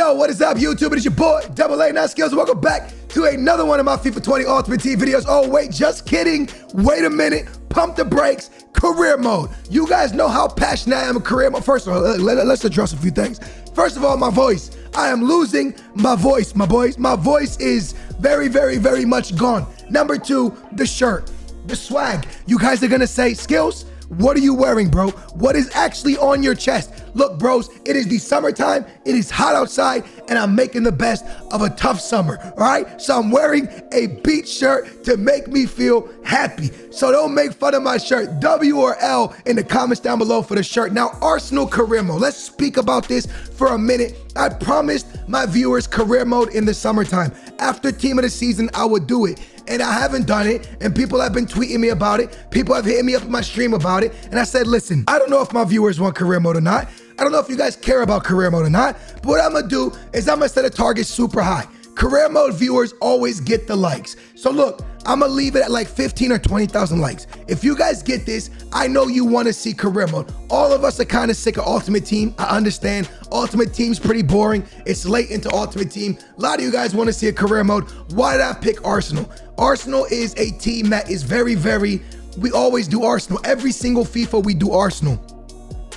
Yo, what is up, YouTube? It is your boy, Double A Nine Skills. Welcome back to another one of my FIFA 20 Ultimate Team videos. Oh, wait, just kidding. Wait a minute. Pump the brakes. Career mode. You guys know how passionate I am in career mode. First of all, let, us address a few things. First of all, my voice. I am losing my voice, my boys. My voice is very, very, very much gone. Number two, the shirt, the swag. You guys are gonna say, Skills, what are you wearing, bro? What is actually on your chest? Look, bros, it is the summertime. It is hot outside, and I'm making the best of a tough summer. All right. So I'm wearing a beach shirt to make me feel happy. So don't make fun of my shirt. W or L in the comments down below for the shirt. Now, Arsenal career mode. Let's speak about this for a minute. I promised my viewers career mode in the summertime. After team of the season, I would do it and I haven't done it. And people have been tweeting me about it. People have hit me up in my stream about it. And I said, listen, I don't know if my viewers want career mode or not. I don't know if you guys care about career mode or not. But what I'm gonna do is I'm gonna set a target super high. Career mode viewers always get the likes. So look, I'm gonna leave it at like 15 or 20,000 likes. If you guys get this, I know you wanna see career mode. All of us are kind of sick of Ultimate Team. I understand. Ultimate Team's pretty boring. It's late into Ultimate Team. A lot of you guys wanna see a career mode. Why did I pick Arsenal? Arsenal is a team that is very, very, we always do Arsenal. Every single FIFA, we do Arsenal.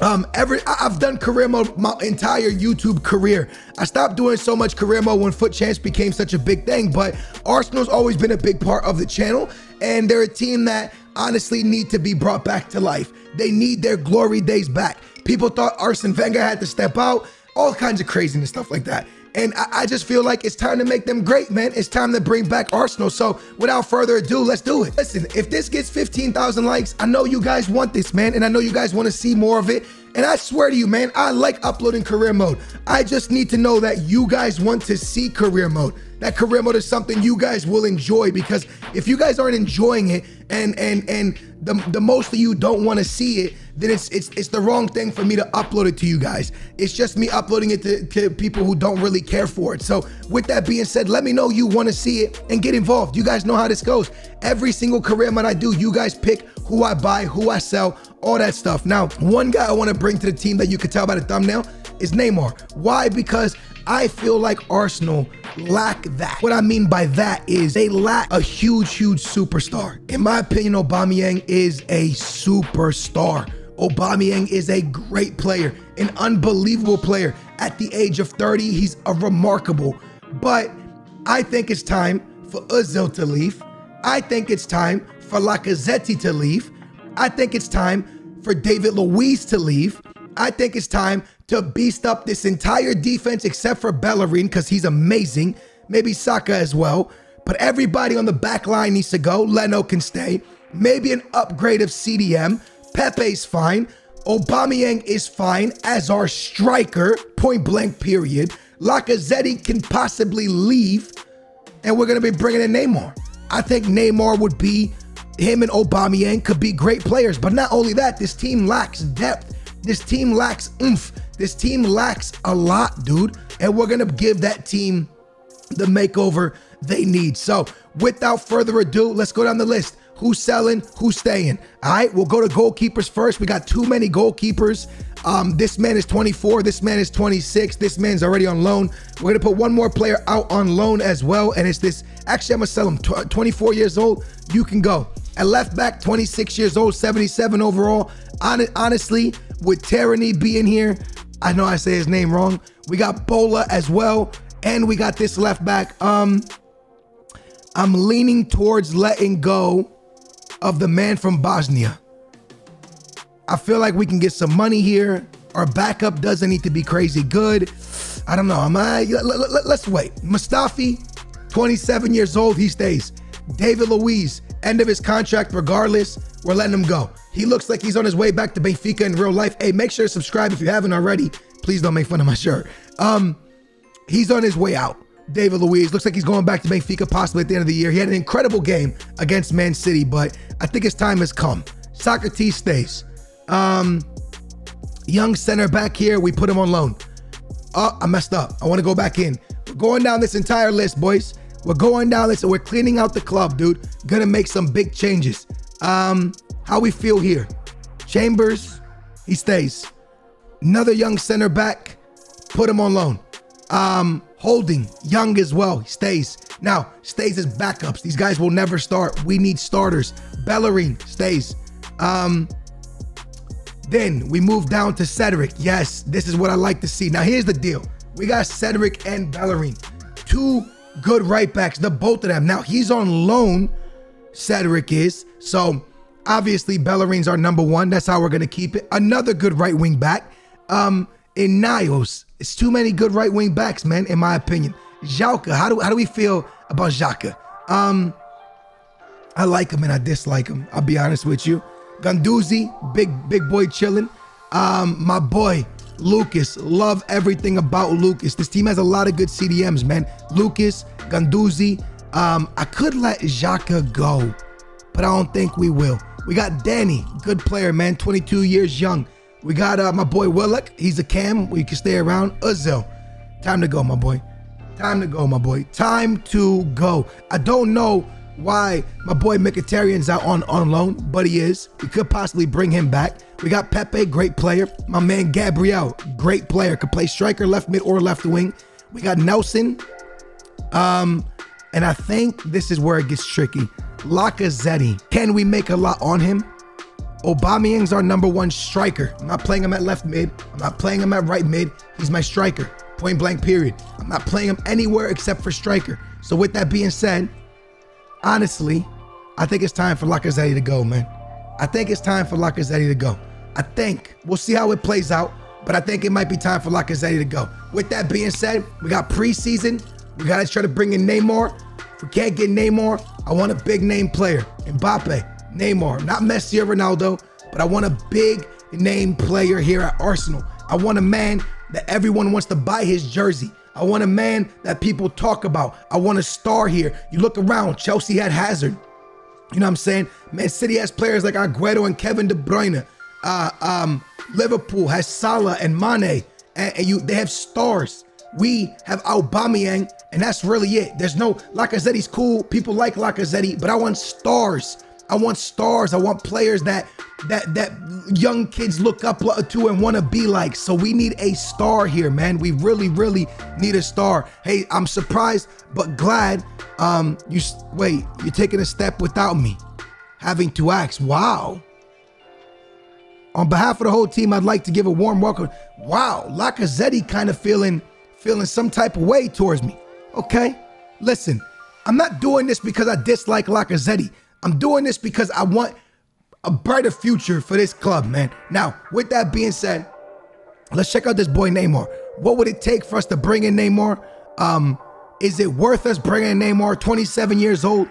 Um, every I've done career mode my entire YouTube career. I stopped doing so much career mode when FUT Champs became such a big thing, but Arsenal's always been a big part of the channel, and they're a team that honestly need to be brought back to life. They need their glory days back. People thought Arsene Wenger had to step out, all kinds of craziness stuff like that. And I, I, just feel like it's time to make them great, man. It's time to bring back Arsenal. So without further ado, let's do it. Listen, if this gets 15,000 likes, I know you guys want this, man. And I know you guys want to see more of it. And I swear to you, man, I like uploading career mode. I just need to know that you guys want to see career mode. That career mode is something you guys will enjoy because if you guys aren't enjoying it and and and the, the most of you don't want to see it, then it's it's it's the wrong thing for me to upload it to you guys. It's just me uploading it to, to people who don't really care for it. So with that being said, let me know you want to see it and get involved. You guys know how this goes. Every single career mode I do, you guys pick who I buy, who I sell, all that stuff. Now, one guy I want to bring to the team that you could tell by the thumbnail is Neymar. Why? Because I feel like Arsenal lack that. What I mean by that is they lack a huge, huge superstar. In my opinion, Aubameyang is a superstar. Aubameyang is a great player, an unbelievable player. At the age of 30, he's a remarkable. But I think it's time for Ozil to leave. I think it's time for Lacazette to leave. I think it's time for David Luiz to leave. I think it's time to beast up this entire defense except for Bellerin because he's amazing. Maybe Saka as well. But everybody on the back line needs to go. Leno can stay. Maybe an upgrade of CDM. Pepe's fine. Aubameyang is fine as our striker, point blank period. Lacazette can possibly leave, and we're going to be bringing in Neymar. I think Neymar would be, him and Aubameyang could be great players. But not only that, this team lacks depth. This team lacks oomph. This team lacks a lot, dude. And we're going to give that team the makeover they need. So without further ado, let's go down the list. Who's selling? Who's staying? All right, we'll go to goalkeepers first. We got too many goalkeepers. Um, this man is 24. This man is 26. This man's already on loan. We're gonna put one more player out on loan as well, and it's this. Actually, I'm gonna sell him. 24 years old. You can go. At left back, 26 years old, 77 overall. honestly, with Tyranny being here, I know I say his name wrong. We got Bola as well, and we got this left back. Um, I'm leaning towards letting go of the man from Bosnia. I feel like we can get some money here. Our backup doesn't need to be crazy good. I don't know. Am I? Let, us wait. Mustafi, 27 years old, he stays. David Luiz, end of his contract regardless. We're letting him go. He looks like he's on his way back to Benfica in real life. Hey, make sure to subscribe if you haven't already. Please don't make fun of my shirt. Um, he's on his way out. David Luiz. Looks like he's going back to Benfica possibly at the end of the year. He had an incredible game against Man City, but I think his time has come. Sokratis stays. Um, young center back here, we put him on loan. Oh, I messed up. I want to go back in. We're going down this entire list, boys. We're going down this and we're cleaning out the club, dude. Gonna make some big changes. Um, how we feel here? Chambers, he stays. Another young center back, put him on loan. Um, Holding, young as well, stays. Now, stays as backups. These guys will never start. We need starters. Bellerin stays. Um, then we move down to Cedric. Yes, this is what I like to see. Now, here's the deal. We got Cedric and Bellerin. Two good right backs, the both of them. Now, he's on loan, Cedric is. So, obviously, Bellerin's our number one. That's how we're going to keep it. Another good right wing back. Um, in Niles, it's too many good right wing backs, man, in my opinion. Xhaka, how do how do we feel about Xhaka? Um, I like him and I dislike him. I'll be honest with you. Guendouzi, big big boy chilling. Um, my boy Lucas, love everything about Lucas. This team has a lot of good CDMs, man. Lucas, Guendouzi. Um, I could let Xhaka go, but I don't think we will. We got Dani, good player, man, 22 years young. We got uh, my boy Willock. He's a cam. We can stay around. Ozil. Time to go, my boy. Time to go, my boy. Time to go. I don't know why my boy Mkhitaryan's out on, on loan, but he is. We could possibly bring him back. We got Pepe, great player. My man Gabriel, great player. Could play striker, left mid, or left wing. We got Nelson. Um, and I think this is where it gets tricky. Lacazette. Can we make a lot on him? Aubameyang's our number one striker. I'm not playing him at left mid. I'm not playing him at right mid. He's my striker. Point blank, period. I'm not playing him anywhere except for striker. So with that being said, honestly, I think it's time for Lacazette to go, man. I think it's time for Lacazette to go. I think. We'll see how it plays out, but I think it might be time for Lacazette to go. With that being said, we got preseason. We got to try to bring in Neymar. If we can't get Neymar, I want a big name player. Mbappe. Neymar, not Messi or Ronaldo, but I want a big name player here at Arsenal. I want a man that everyone wants to buy his jersey. I want a man that people talk about. I want a star here. You look around, Chelsea had Hazard. You know what I'm saying? Man City has players like Aguero and Kevin De Bruyne. Uh, um, Liverpool has Salah and Mane, and, and, you they have stars. We have Aubameyang, and that's really it. There's no Lacazette's cool. People like Lacazette, but I want stars. I want stars. I want players that that that young kids look up to and want to be like. So we need a star here, man. We really, really need a star. Hey, I'm surprised but glad. Um, you wait. You're taking a step without me, having to ask. Wow. On behalf of the whole team, I'd like to give a warm welcome. Wow, Lacazette kind of feeling feeling some type of way towards me. Okay, listen, I'm not doing this because I dislike Lacazette. I'm doing this because I want a brighter future for this club, man. Now, with that being said, let's check out this boy Neymar. What would it take for us to bring in Neymar? Um, is it worth us bringing in Neymar? 27 years old.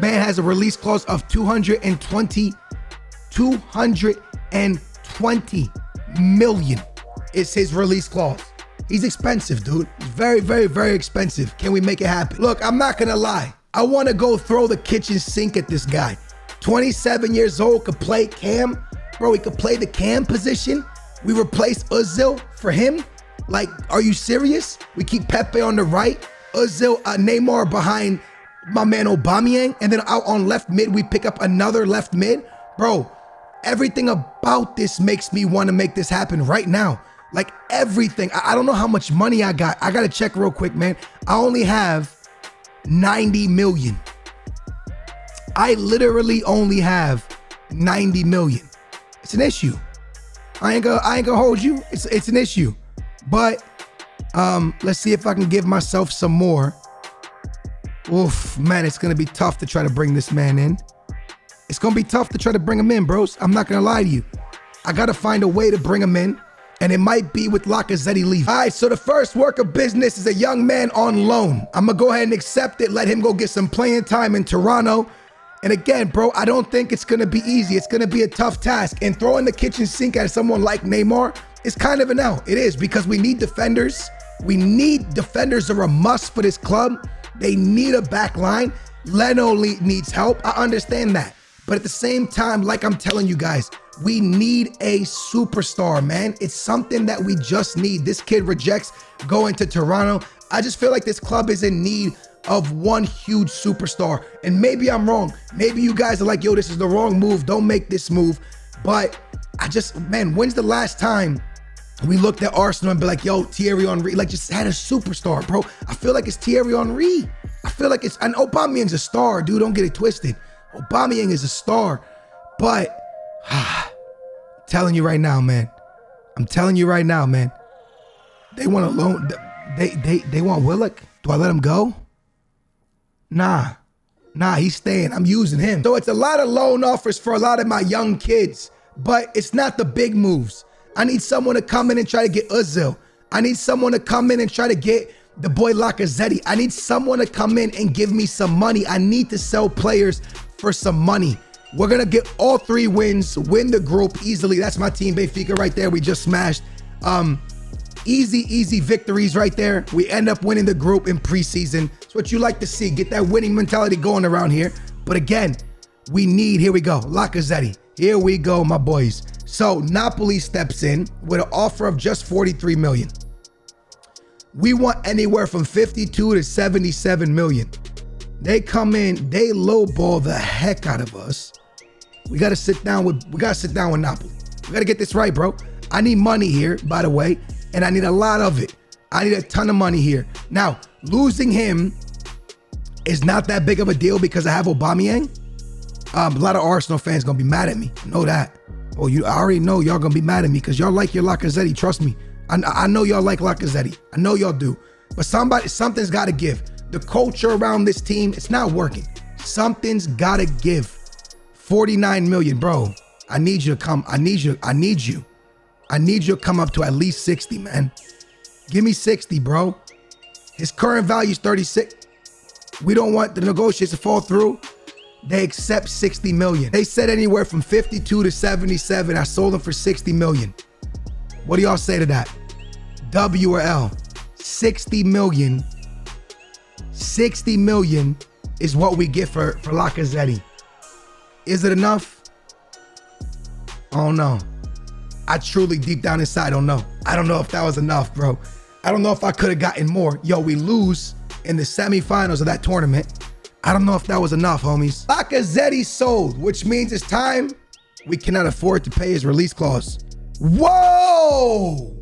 Man has a release clause of 220, 220 million is his release clause. He's expensive, dude. He's very, very, very expensive. Can we make it happen? Look, I'm not gonna lie. I want to go throw the kitchen sink at this guy. 27 years old, could play cam. Bro, he could play the cam position. We replace Ozil for him. Like, are you serious? We keep Pepe on the right, Ozil, uh, Neymar behind my man Aubameyang, and then out on left mid, we pick up another left mid. Bro, everything about this makes me want to make this happen right now. Like everything. I, I don't know how much money I got. I got to check real quick, man. I only have 90 million. I literally only have 90 million. It's an issue. I ain't gonna I ain't gonna hold you. It's it's an issue. But um let's see if I can give myself some more. Oof, man, it's gonna be tough to try to bring this man in. It's gonna be tough to try to bring him in, bros. I'm not gonna lie to you. I gotta find a way to bring him in and it might be with Lacazette leave. All right, so the first work of business is a young man on loan. I'm gonna go ahead and accept it, let him go get some playing time in Toronto. And again, bro, I don't think it's gonna be easy. It's gonna be a tough task. And throwing the kitchen sink at someone like Neymar is kind of an L. It is because we need defenders. We need defenders are a must for this club. They need a back line. Leno needs help. I understand that. But at the same time, like I'm telling you guys, we need a superstar, man. It's something that we just need. This kid rejects going to Toronto. I just feel like this club is in need of one huge superstar. And maybe I'm wrong. Maybe you guys are like, yo, this is the wrong move. Don't make this move. But I just, man, when's the last time we looked at Arsenal and be like, yo, Thierry Henry, like just had a superstar, bro. I feel like it's Thierry Henry. I feel like it's, and Aubameyang's a star, dude. Don't get it twisted. Aubameyang is a star, but telling you right now, man. I'm telling you right now, man. They want a loan. They they they want Willock. Do I let him go? Nah, nah. He's staying. I'm using him. So it's a lot of loan offers for a lot of my young kids, but it's not the big moves. I need someone to come in and try to get Ozil. I need someone to come in and try to get the boy Lacazette. I need someone to come in and give me some money. I need to sell players for some money. We're gonna get all three wins, win the group easily. That's my team, Benfica, right there. We just smashed. Um, easy, easy victories right there. We end up winning the group in preseason. It's what you like to see. Get that winning mentality going around here. But again, we need, here we go, Lacazette. Here we go, my boys. So Napoli steps in with an offer of just 43 million. We want anywhere from 52 to 77 million. They come in, they lowball the heck out of us. We gotta sit down with we gotta sit down with Napoli. We gotta get this right, bro. I need money here, by the way, and I need a lot of it. I need a ton of money here. Now, losing him is not that big of a deal because I have Aubameyang. Um, a lot of Arsenal fans gonna be mad at me. I know that. Oh, you I already know y'all gonna be mad at me because y'all like your Lacazette. Trust me. I, I know y'all like Lacazette. I know y'all do. But somebody, something's got to give. The culture around this team, it's not working. Something's got to give. 49 million, bro. I need you to come. I need you. I need you. I need you to come up to at least 60, man. Give me 60, bro. His current value is 36. We don't want the negotiations to fall through. They accept 60 million. They said anywhere from 52 to 77. I sold them for 60 million. What do y'all say to that? W or L? 60 million. 60 million is what we get for, for Lacazette. Is it enough? I don't know. I truly, deep down inside, don't know. I don't know if that was enough, bro. I don't know if I could have gotten more. Yo, we lose in the semifinals of that tournament. I don't know if that was enough, homies. Lacazette sold, which means it's time we cannot afford to pay his release clause. Whoa!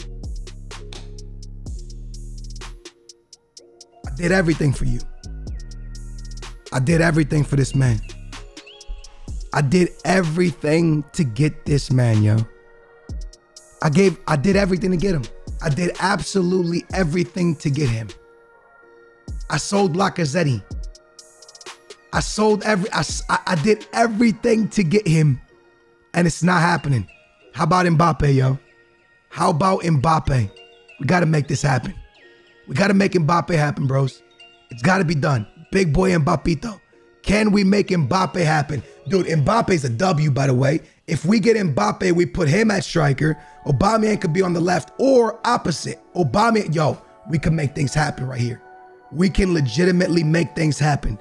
Did everything for you. I did everything for this man. I did everything to get this man, yo. I gave, I did everything to get him. I did absolutely everything to get him. I sold Lacazette. I sold every, I, I did everything to get him, and it's not happening. How about Mbappe, yo? How about Mbappe? We got to make this happen. We got to make Mbappe happen, bros. It's got to be done. Big boy Mbappito. Can we make Mbappe happen? Dude, Mbappe's a W, by the way. If we get Mbappe, we put him at striker. Aubameyang could be on the left or opposite. Obama, yo, we can make things happen right here. We can legitimately make things happen.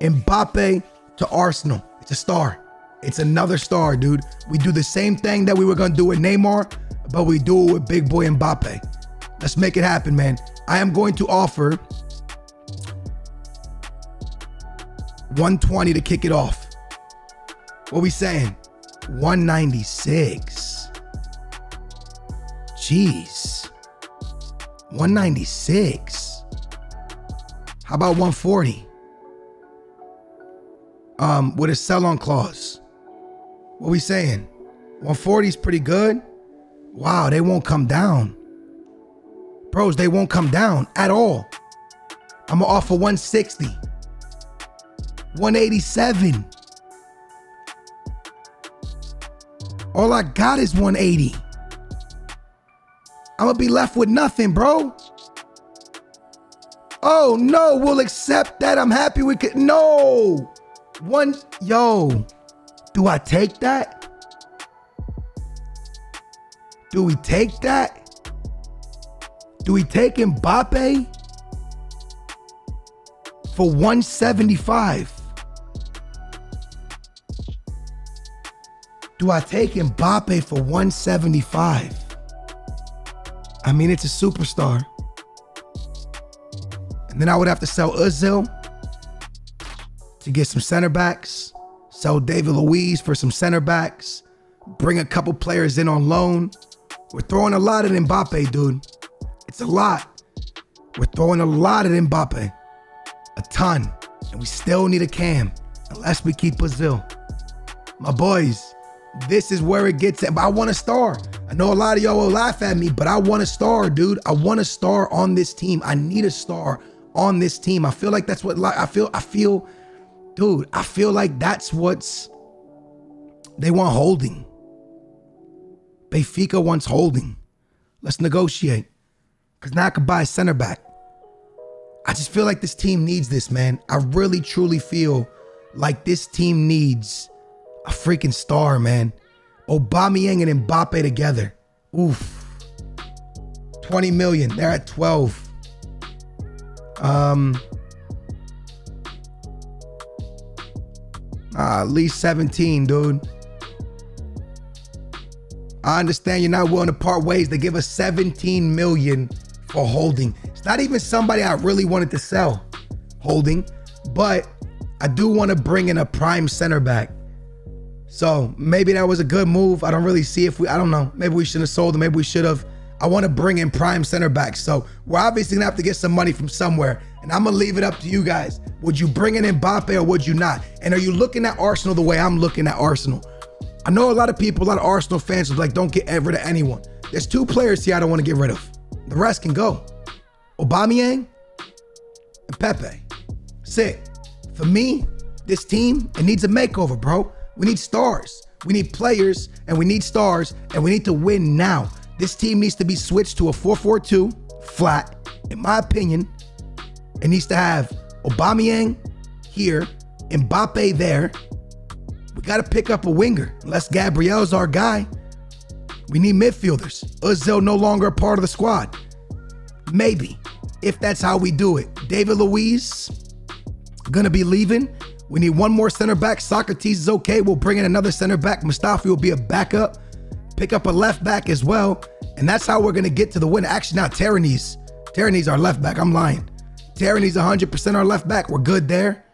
Mbappe to Arsenal. It's a star. It's another star, dude. We do the same thing that we were gonna do with Neymar, but we do it with big boy Mbappe. Let's make it happen, man. I am going to offer 120 to kick it off. What we saying? 196. Jeez. 196. How about 140? um, with a sell-on clause. What we saying? 140 is pretty good. Wow, they won't come down. Bros, they won't come down at all. I'm gonna offer 160. 187. All I got is 180. I'm gonna be left with nothing, bro. Oh no, we'll accept that. I'm happy we could. No. One, yo, do I take that? Do we take that? Do we take Mbappe for 175? Do I take Mbappe for 175? I mean, it's a superstar. And then I would have to sell Ozil to get some center backs, sell David Luiz for some center backs, bring a couple players in on loan, We're throwing a lot at Mbappe, dude. It's a lot. We're throwing a lot at Mbappe. A ton. And we still need a cam. Unless we keep Ozil. My boys, this is where it gets at. But I want a star. I know a lot of y'all will laugh at me, but I want a star, dude. I want a star on this team. I need a star on this team. I feel like that's what I feel I feel dude, I feel like that's what's they want Holding. Benfica wants Holding. Let's negotiate. Cause now I could buy a center back. I just feel like this team needs this, man. I really truly feel like this team needs a freaking star, man. Aubameyang and Mbappe together. Oof. 20 million. They're at 12. Um uh, at least 17, dude. I understand you're not willing to part ways. They give us 17 million for Holding. It's not even somebody I really wanted to sell Holding, but I do want to bring in a prime center back. So maybe that was a good move. I don't really see if we, I don't know. Maybe we shouldn't have sold him. Maybe we should have. I want to bring in prime center back. So we're obviously gonna have to get some money from somewhere. And I'm gonna leave it up to you guys. Would you bring in Mbappe or would you not? And are you looking at Arsenal the way I'm looking at Arsenal? I know a lot of people, a lot of Arsenal fans are like, don't get rid of anyone. There's two players here I don't want to get rid of. The rest can go. Aubameyang and Pepe. It. For me, this team, it needs a makeover, bro. We need stars. We need players and we need stars and we need to win now. This team needs to be switched to a 4-4-2 flat, in my opinion. It needs to have Aubameyang here, Mbappe there. We got to pick up a winger, unless Gabriel's our guy. We need midfielders. Ozil no longer a part of the squad. Maybe, if that's how we do it. David Luiz gonna be leaving. We need one more center back. Sokratis is okay. We'll bring in another center back. Mustafi will be a backup. Pick up a left back as well. And that's how we're to get to the win. Actually, not Terranese. Terranese our left back. I'm lying. Terranese 100% our left back. We're good there.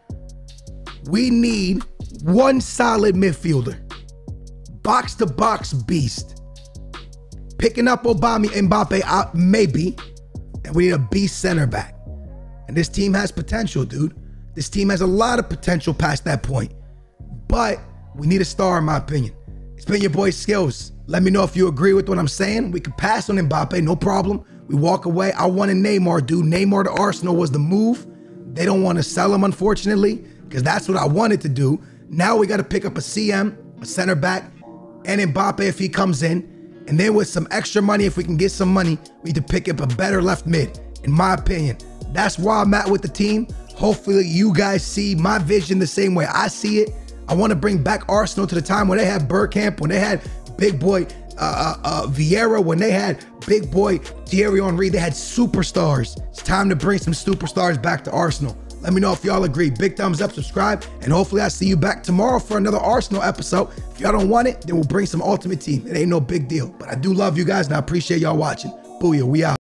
We need one solid midfielder. Box to box beast. Picking up Obama Mbappe maybe. And we need a beast center back. And this team has potential, dude. This team has a lot of potential past that point. But we need a star, in my opinion. It's been your boy Skills. Let me know if you agree with what I'm saying. We could pass on Mbappe, no problem. We walk away. I wanted Neymar, dude. Neymar to Arsenal was the move. They don't want to sell him, unfortunately, because that's what I wanted to do. Now we got to pick up a CM, a center back, and Mbappe if he comes in. And then with some extra money, if we can get some money, we need to pick up a better left mid, in my opinion. That's where I'm at with the team. Hopefully, you guys see my vision the same way I see it. I want to bring back Arsenal to the time when they had Bergkamp, when they had big boy uh, uh, uh, Vieira, when they had big boy Thierry Henry. They had superstars. It's time to bring some superstars back to Arsenal. Let me know if y'all agree. Big thumbs up, subscribe, and hopefully I see you back tomorrow for another Arsenal episode. If y'all don't want it, then we'll bring some Ultimate Team. It ain't no big deal. But I do love you guys, and I appreciate y'all watching. Booyah, we out.